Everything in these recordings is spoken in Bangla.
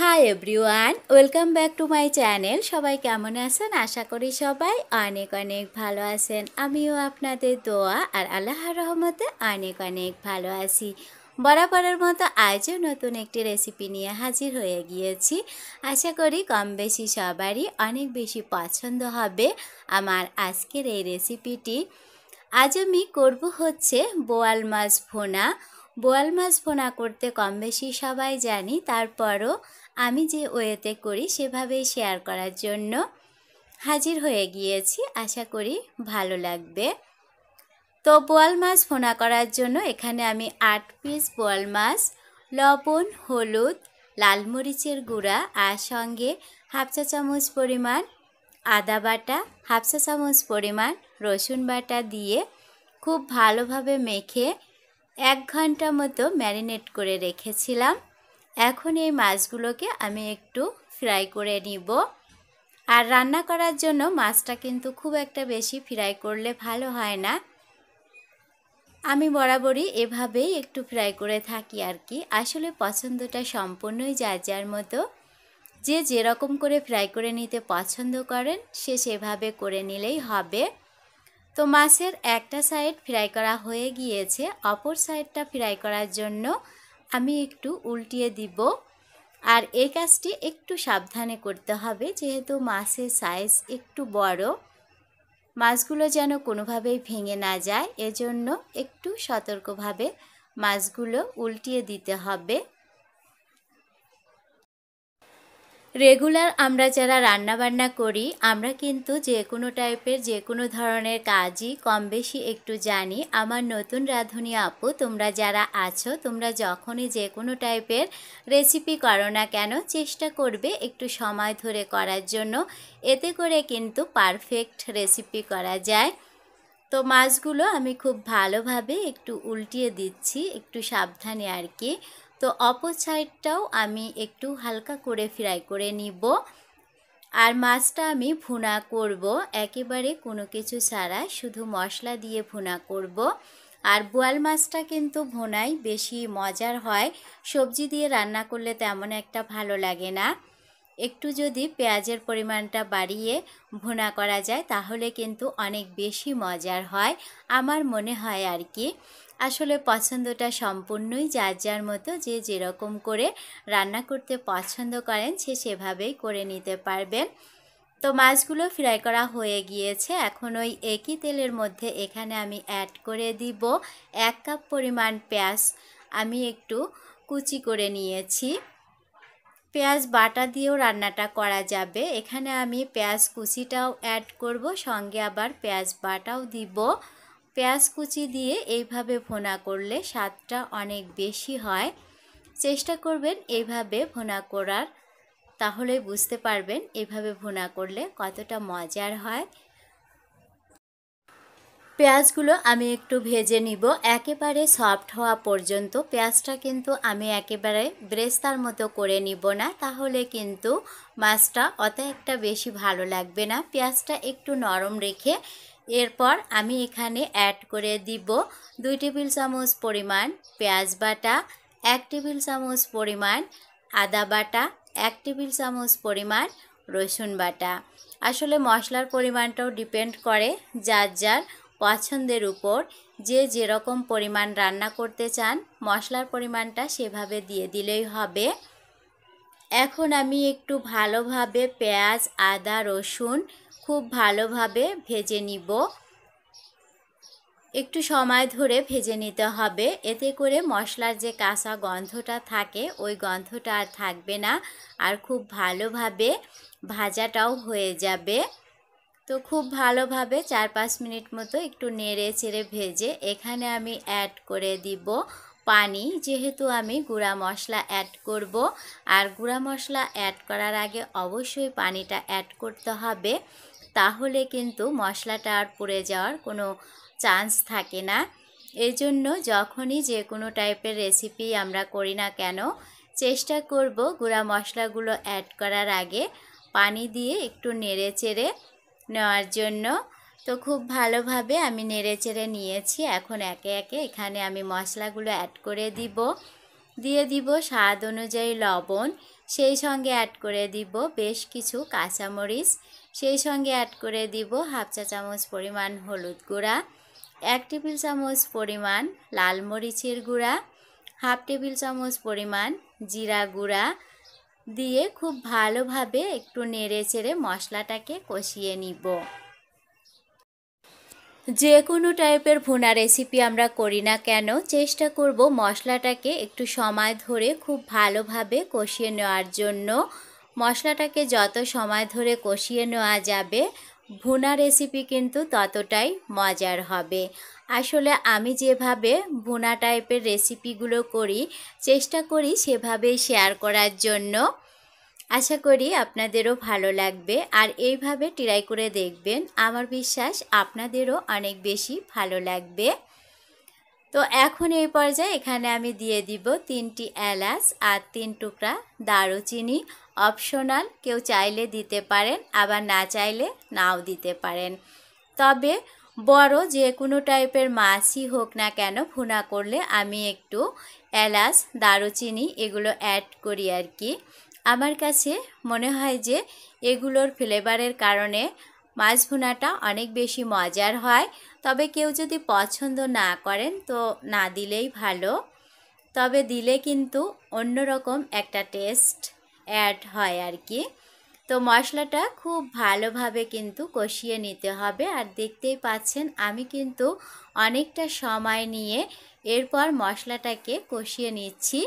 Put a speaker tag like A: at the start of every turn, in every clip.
A: Hi everyone welcome back to my channel সবাই কেমন আছেন? আশা করি সবাই অনেক অনেক ভালো আছেন। আমিও আপনাদের দোয়া আর আল্লাহ রহমতে অনেক অনেক ভালো আছি। বরাবরের মতো আজও নতুন একটি রেসিপি নিয়ে হাজির হয়ে গিয়েছি। আশা করি কম বেশি সবারই অনেক বেশি পছন্দ হবে আমার আজকের এই রেসিপিটি আজ আমি করব হচ্ছে বোয়াল মাছ ভোনা। বোয়াল মাছ ভোনা করতে কম বেশি সবাই জানি, তারপরও আমি যে ওয়েতে করি সেভাবেই শেয়ার করার জন্য হাজির হয়ে গিয়েছি। আশা করি ভালো লাগবে। তো বোয়াল মাছ ফোনা করার জন্য এখানে আমি আট পিস বোয়াল মাছ, লবণ, হলুদ, লাল মরিচের গুঁড়া আর সঙ্গে হাফ চা চামচ পরিমাণ আদা বাটা, হাফ চা চামচ পরিমাণ রসুন বাটা দিয়ে খুব ভালোভাবে মেখে এক ঘণ্টা মতো ম্যারিনেট করে রেখেছিলাম। এখন এই মাছগুলোকে আমি একটু ফ্রাই করে নিব। আর রান্না করার জন্য মাছটা কিন্তু খুব একটা বেশি ফ্রাই করলে ভালো হয় না। আমি বরাবরই এভাবেই একটু ফ্রাই করে থাকি আর কি। আসলে পছন্দটা সম্পূর্ণই যার যার মতো। যে যেরকম করে ফ্রাই করে নিতে পছন্দ করেন, সে সেভাবে করে নিলেই হবে। তো মাছের একটা সাইড ফ্রাই করা হয়ে গিয়েছে, অপর সাইডটা ফ্রাই করার জন্য আমি একটু উল্টিয়ে দিব। আর এই কাজটি একটু সাবধানে করতে হবে, যেহেতু মাছের সাইজ একটু বড়। মাছগুলো যেন কোনোভাবেই ভেঙে না যায়, এজন্য একটু সতর্কভাবে মাছগুলো উল্টিয়ে দিতে হবে। রেগুলার আমরা যারা রান্না বান্না করি, আমরা কিন্তু যে কোনো টাইপের যে কোনো ধরনের কাজই কম বেশি একটু জানি। আমার নতুন রাঁধুনি আপু, তোমরা যারা আছো, তোমরা যখনই যে কোনো টাইপের রেসিপি করো না কেন, চেষ্টা করবে একটু সময় ধরে করার জন্য। এতে করে কিন্তু পারফেক্ট রেসিপি করা যায়। তো মাছগুলো আমি খুব ভালোভাবে একটু উল্টিয়ে দিচ্ছি, একটু সাবধানে আর কি। তো অপর সাইডটাও আমি একটু হালকা করে ফ্রাই করে নিব। আর মাছটা আমি ভুনা করব। একেবারে কোনো কিছু ছাড়া, শুধু মশলা দিয়ে ভুনা করব। আর বোয়াল মাছটা কিন্তু ভুনাই বেশি মজার হয়। সবজি দিয়ে রান্না করলে তেমন একটা ভালো লাগে না। একটু যদি পেঁয়াজের পরিমাণটা বাড়িয়ে ভুনা করা যায়, তাহলে কিন্তু অনেক বেশি মজার হয়। আমার মনে হয় আর কি। আসলে পছন্দটা সম্পূর্ণই যার যার মতো যে যেরকম করে রান্না করতে পছন্দ করেন সে সেভাবেই করে নিতে পারবেন। তো মাছগুলো ফ্রাই করা হয়ে গিয়েছে। এখন ওই একই তেলের মধ্যে এখানে আমি অ্যাড করে দিব এক কাপ পরিমাণ পেঁয়াজ। আমি একটু কুচি করে নিয়েছি। পেঁয়াজ বাটা দিয়েও রান্নাটা করা যাবে। এখানে আমি পেঁয়াজ কুচিটাও অ্যাড করব, সঙ্গে আবার পেঁয়াজ বাটাও দিব। পেঁয়াজ কুচি দিয়ে এইভাবে ভোনা করলে স্বাদটা অনেক বেশি হয়। চেষ্টা করবেন এইভাবে ভোনা করার। তাহলে বুঝতে পারবেন এভাবে ভোনা করলে কতটা মজার হয়। পেঁয়াজগুলো আমি একটু ভেজে নিব। একেবারে সফট হওয়া পর্যন্ত পেঁয়াজটা কিন্তু আমি একেবারে ব্রেস্তার মতো করে নিব না। তাহলে কিন্তু মাছটা অত একটা বেশি ভালো লাগবে না। পেঁয়াজটা একটু নরম রেখে এরপর আমি এখানে অ্যাড করে দিব দুই টেবিল চামচ পরিমাণ পেঁয়াজ বাটা, এক টেবিল চামচ পরিমাণ আদা বাটা, এক টেবিল চামচ পরিমাণ রসুন বাটা। আসলে মশলার পরিমাণটাও ডিপেন্ড করে যার যার পছন্দের উপর। যে যেরকম পরিমাণ রান্না করতে চান, মশলার পরিমাণটা সেভাবে দিয়ে দিলেই হবে। এখন আমি একটু ভালোভাবে পেঁয়াজ, আদা, রসুন খুব ভালোভাবে ভেজে নিব। একটু সময় ধরে ভেজে নিতে হবে। এতে করে মশলার যে কাঁচা গন্ধটা থাকে, ওই গন্ধটা আর থাকবে না। আর খুব ভালোভাবে ভাজাটাও হয়ে যাবে। তো খুব ভালোভাবে চার পাঁচ মিনিট মতো একটু নেড়ে চেড়ে ভেজে এখানে আমি অ্যাড করে দিব পানি। যেহেতু আমি গুঁড়া মশলা অ্যাড করব, আর গুঁড়া মশলা অ্যাড করার আগে অবশ্যই পানিটা অ্যাড করতে হবে। তাহলে কিন্তু মশলাটা আর পুড়ে যাওয়ার কোনো চান্স থাকে না। এই জন্য যখনই যে কোনো টাইপের রেসিপি আমরা করি না কেন, চেষ্টা করব গুঁড়া মশলাগুলো অ্যাড করার আগে পানি দিয়ে একটু নেড়ে চেড়ে নেওয়ার জন্য। তো খুব ভালোভাবে আমি নেড়ে চেড়ে নিয়েছি, এখন একে একে এখানে আমি মশলাগুলো অ্যাড করে দিব। দিয়ে দিব স্বাদ অনুযায়ী লবণ সেই সঙ্গে অ্যাড করে দিব বেশ কিছু কাঁচামরিচ। সেই সঙ্গে অ্যাড করে দিব হাফ চা চামচ পরিমাণ হলুদ গুঁড়া, এক টেবিল চামচ পরিমাণ লাল মরিচের গুঁড়া হাফ টেবিল চামচ পরিমাণ জিরা গুঁড়া দিয়ে খুব ভালোভাবে একটু নেড়ে চেড়ে মশলাটাকে কষিয়ে নিব। যে কোনো টাইপের ভুনা রেসিপি আমরা করি না কেন, চেষ্টা করব মশলাটাকে একটু সময় ধরে খুব ভালোভাবে কষিয়ে নেওয়ার জন্য। মশলাটাকে যত সময় ধরে কষিয়ে নেওয়া যাবে, ভুনা রেসিপি কিন্তু ততটাই মজার হবে। আসলে আমি যেভাবে ভুনা টাইপের রেসিপিগুলো করি, চেষ্টা করি সেভাবেই শেয়ার করার জন্য। আশা করি আপনাদেরও ভালো লাগবে। আর এইভাবে ট্রাই করে দেখবেন, আমার বিশ্বাস আপনাদেরও অনেক বেশি ভালো লাগবে। তো এখন এই পর্যায়ে এখানে আমি দিয়ে দিব তিনটি এলাচ আর তিন টুকরা দারুচিনি। অপশনাল কেউ চাইলে দিতে পারেন, আবার না চাইলে নাও দিতে পারেন। তবে বড় যে কোনো টাইপের মাছই হোক না কেন, ভুনা করলে আমি একটু এলাচ, দারুচিনি এগুলো অ্যাড করি আর কি। আমার কাছে মনে হয় যে এগুলোর ফ্লেভারের কারণে মাছ ভুনাটা অনেক বেশি মজার হয়। তবে কেউ যদি পছন্দ না করেন তো না দিলেই ভালো। তবে দিলে কিন্তু অন্যরকম একটা টেস্ট অ্যাড হয় আর কি। তো মশলাটা খুব ভালোভাবে কিন্তু কষিয়ে নিতে হবে। আর দেখতেই পাচ্ছেন আমি কিন্তু অনেকটা সময় নিয়ে এরপর মশলাটাকে কষিয়ে নিচ্ছি।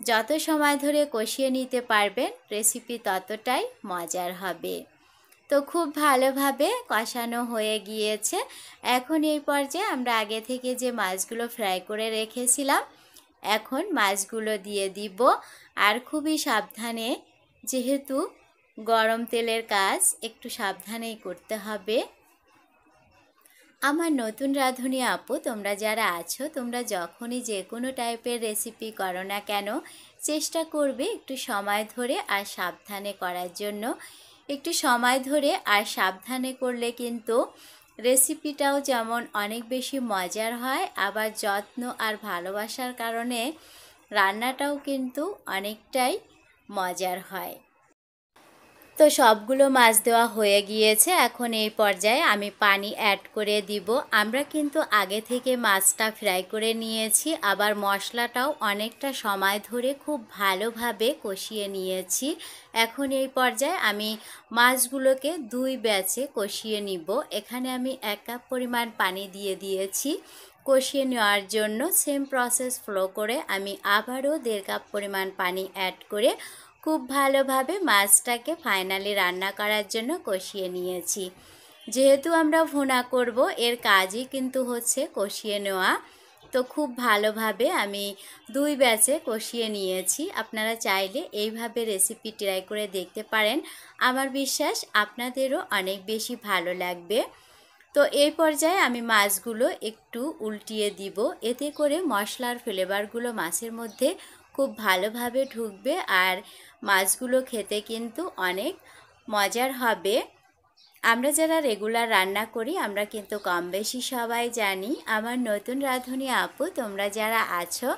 A: যত সময় ধরে কষিয়ে নিতে পারবেন রেসিপি ততটাই মজার হবে। তো খুব ভালোভাবে কষানো হয়ে গিয়েছে। এখন এই পর্যায়ে আমরা আগে থেকে যে মাছগুলো ফ্রাই করে রেখেছিলাম, এখন মাছগুলো দিয়ে দিব। আর খুবই সাবধানে, যেহেতু গরম তেলের কাজ, একটু সাবধানেই করতে হবে। আমার নতুন রাঁধুনি আপু, তোমরা যারা আছো, তোমরা যখনই যে কোনো টাইপের রেসিপি করো না কেন, চেষ্টা করবে একটু সময় ধরে আর সাবধানে করার জন্য। একটু সময় ধরে আর সাবধানে করলে কিন্তু রেসিপিটাও যেমন অনেক বেশি মজার হয়, আবার যত্ন আর ভালোবাসার কারণে রান্নাটাও কিন্তু অনেকটাই মজার হয়। তো সবগুলো মাছ দেওয়া হয়ে গিয়েছে। এখন এই পর্যায়ে আমি পানি অ্যাড করে দিব। আমরা কিন্তু আগে থেকে মাছটা ফ্রাই করে নিয়েছি। আবার মশলাটাও অনেকটা সময় ধরে খুব ভালোভাবে কষিয়ে নিয়েছি। এখন এই পর্যায়ে আমি মাছগুলোকে দুই ব্যাচে কষিয়ে নিব। এখানে আমি এক কাপ পরিমাণ পানি দিয়ে দিয়েছি। কষিয়ে নেওয়ার জন্য সেম প্রসেস ফ্লো করে আমি আবারও দেড় কাপ পরিমাণ পানি অ্যাড করে খুব ভালোভাবে মাছটাকে ফাইনালি রান্না করার জন্য কষিয়ে নিয়েছি। যেহেতু আমরা ভুনা করব, এর কাজই কিন্তু হচ্ছে কষিয়ে নেওয়া। তো খুব ভালোভাবে আমি দুই ব্যাচে কষিয়ে নিয়েছি। আপনারা চাইলে এইভাবে রেসিপি ট্রাই করে দেখতে পারেন। আমার বিশ্বাস আপনাদেরও অনেক বেশি ভালো লাগবে। তো এই পর্যায়ে আমি মাছগুলো একটু উল্টিয়ে দিব। এতে করে মশলার ফ্লেভারগুলো মাছের মধ্যে খুব ভালোভাবে ঢুকবে আর মাছগুলো খেতে কিন্তু অনেক মজার হবে। আমরা যারা রেগুলার রান্না করি, আমরা কিন্তু কম বেশি সবাই জানি, আমার নতুন রাঁধুনি আপু, তোমরা যারা আছো,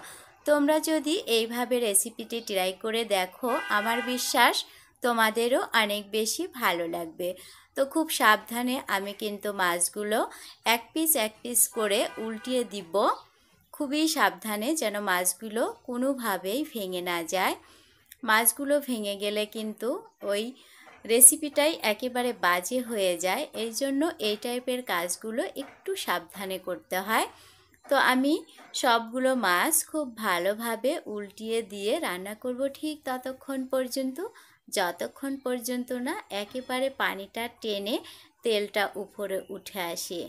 A: তোমরা যদি এইভাবে রেসিপিটি ট্রাই করে দেখো, আমার বিশ্বাস তোমাদেরও অনেক বেশি ভালো লাগবে। তো খুব সাবধানে আমি কিন্তু মাছগুলো এক পিস এক পিস করে উল্টিয়ে দিব। খুবই সাবধানে যেন মাছগুলো কোনোভাবেই ভেঙে না যায়। মাছগুলো ভেঙে গেলে কিন্তু ওই রেসিপিটাই একেবারে বাজে হয়ে যায়। এই জন্য এই টাইপের কাজগুলো একটু সাবধানে করতে হয়। তো আমি সবগুলো মাছ খুব ভালোভাবে উল্টিয়ে দিয়ে রান্না করব ঠিক ততক্ষণ পর্যন্ত। যতক্ষণ পর্যন্ত না একেবারে পানিটা টেনে তেলটা উপরে উঠে আসে।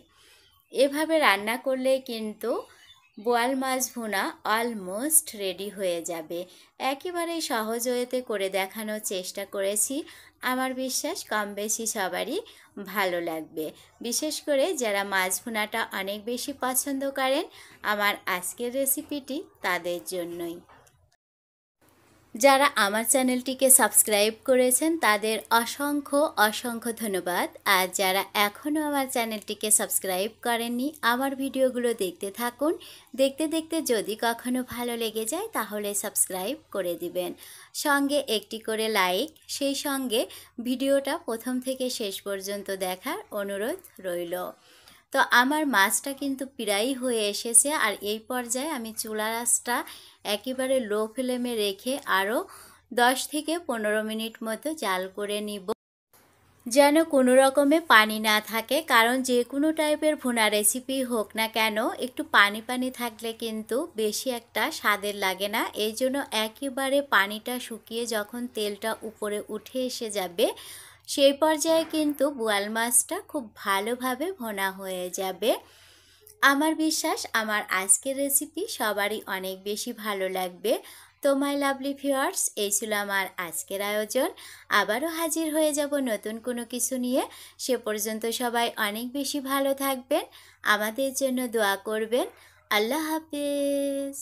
A: এভাবে রান্না করলে কিন্তু বোয়াল মাছ ভুনা অলমোস্ট রেডি হয়ে যাবে। একেবারেই সহজ হয়েতে করে দেখানোর চেষ্টা করেছি। আমার বিশ্বাস কম বেশি সবারই ভালো লাগবে। বিশেষ করে যারা মাছ ভুনাটা অনেক বেশি পছন্দ করেন, আমার আজকের রেসিপিটি তাদের জন্যই। যারা আমার চ্যানেলটিকে সাবস্ক্রাইব করেছেন, তাদের অসংখ্য অসংখ্য ধন্যবাদ। আর যারা এখনও আমার চ্যানেলটিকে সাবস্ক্রাইব করেননি, আমার ভিডিওগুলো দেখতে থাকুন। দেখতে দেখতে যদি কখনো ভালো লেগে যায়, তাহলে সাবস্ক্রাইব করে দিবেন। সঙ্গে একটি করে লাইক, সেই সঙ্গে ভিডিওটা প্রথম থেকে শেষ পর্যন্ত দেখার অনুরোধ রইল। তো আমার মাছটা কিন্তু প্রায়ই হয়ে এসেছে আর এই পর্যায়ে আমি চুলা রাসটা একেবারে লো ফ্লেমে রেখে আরও দশ থেকে পনেরো মিনিট মতো জাল করে নিব। যেন কোনো রকমে পানি না থাকে, কারণ যে কোনো টাইপের ভুনা রেসিপি হোক না কেন, একটু পানি পানি থাকলে কিন্তু বেশি একটা স্বাদের লাগে না। এই জন্য একেবারে পানিটা শুকিয়ে যখন তেলটা উপরে উঠে এসে যাবে সেই পর্যায়ে কিন্তু বোয়াল মাছটা খুব ভালোভাবে ভোনা হয়ে যাবে। আমার বিশ্বাস, আমার আজকের রেসিপি সবারই অনেক বেশি ভালো লাগবে। তো মাই লাভলি ভিউয়ার্স এই ছিল আমার আজকের আয়োজন। আবারও হাজির হয়ে যাব নতুন কোনো কিছু নিয়ে। সে পর্যন্ত সবাই অনেক বেশি ভালো থাকবেন। আমাদের জন্য দোয়া করবেন। আল্লাহ হাফেজ।